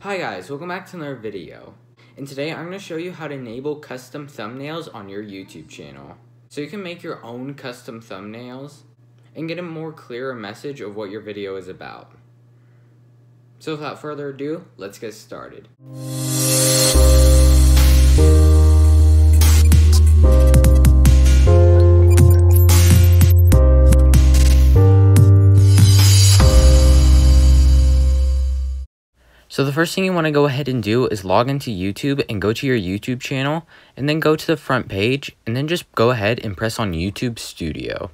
Hi guys, welcome back to another video. And today I'm going to show you how to enable custom thumbnails on your YouTube channel. So you can make your own custom thumbnails and get a more clearer message of what your video is about. So without further ado, let's get started. So the first thing you want to go ahead and do is log into YouTube and go to your YouTube channel and then go to the front page and then just go ahead and press on YouTube Studio.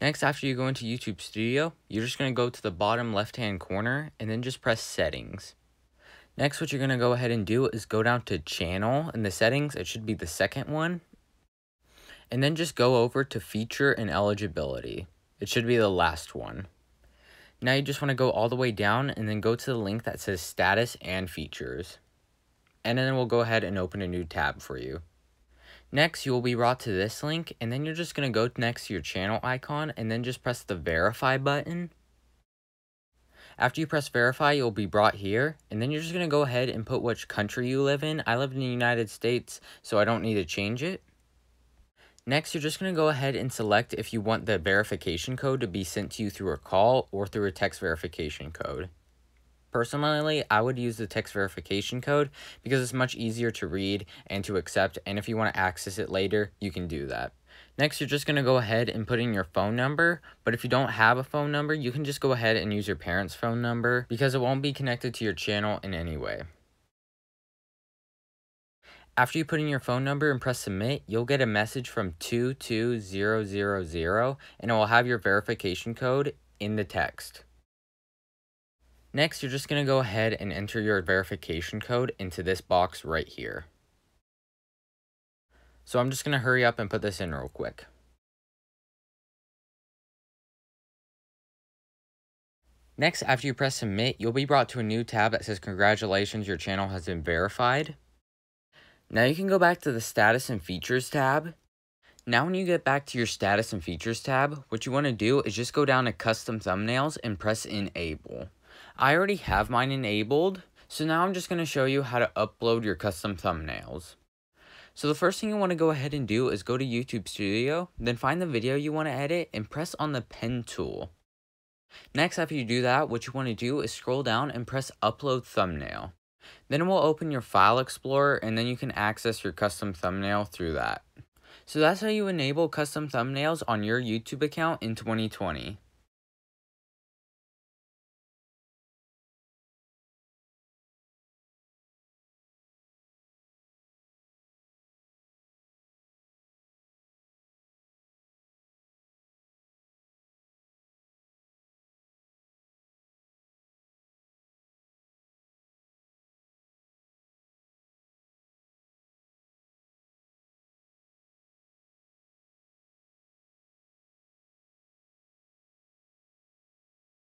Next, after you go into YouTube Studio, you're just going to go to the bottom left hand corner and then just press settings. Next, what you're going to go ahead and do is go down to channel in the settings. It should be the second one. And then just go over to feature and eligibility. It should be the last one. Now you just want to go all the way down and then go to the link that says status and features. And then we'll go ahead and open a new tab for you. Next, you will be brought to this link and then you're just going to go next to your channel icon and then just press the verify button. After you press verify, you'll be brought here and then you're just going to go ahead and put which country you live in. I live in the United States, so I don't need to change it. Next, you're just going to go ahead and select if you want the verification code to be sent to you through a call or through a text verification code. Personally, I would use the text verification code because it's much easier to read and to accept, and if you want to access it later, you can do that. Next, you're just going to go ahead and put in your phone number, but if you don't have a phone number, you can just go ahead and use your parents' phone number because it won't be connected to your channel in any way. After you put in your phone number and press submit, you'll get a message from 22000 and it will have your verification code in the text. Next, you're just going to go ahead and enter your verification code into this box right here. So I'm just going to hurry up and put this in real quick. Next, after you press submit, you'll be brought to a new tab that says congratulations, your channel has been verified. Now you can go back to the status and features tab. Now when you get back to your status and features tab, what you want to do is just go down to custom thumbnails and press enable. I already have mine enabled, so now I'm just going to show you how to upload your custom thumbnails. So the first thing you want to go ahead and do is go to YouTube Studio, then find the video you want to edit and press on the pen tool. Next, after you do that, what you want to do is scroll down and press upload thumbnail. Then we'll open your file explorer and then you can access your custom thumbnail through that. So that's how you enable custom thumbnails on your YouTube account in 2020.